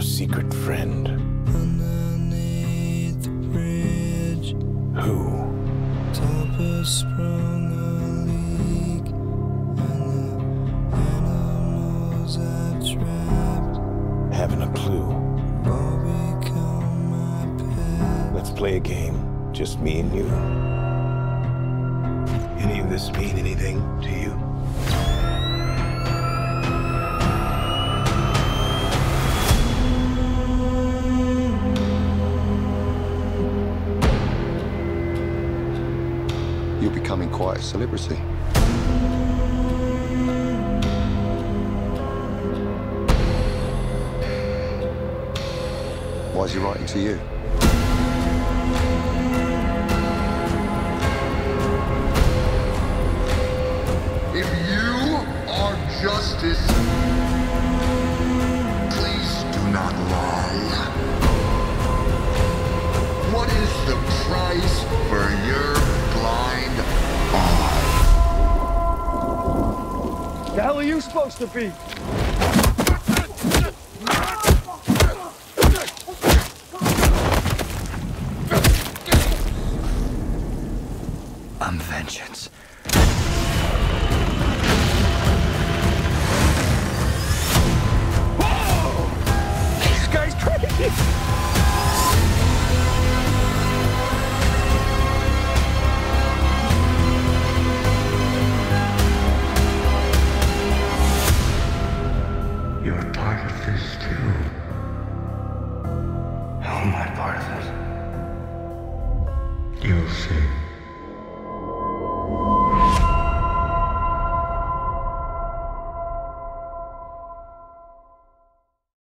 secret friend. Bridge, Who? Topper sprung a leak, and the animals I've trapped Haven't a clue. all become my pet. Let's play a game. Just me and you. Any of this mean anything to you? You're becoming quite a celebrity. Why is he writing to you? If you are justice, The hell are you supposed to be? I'm vengeance. You're part of this too. How am I part of this? You'll see.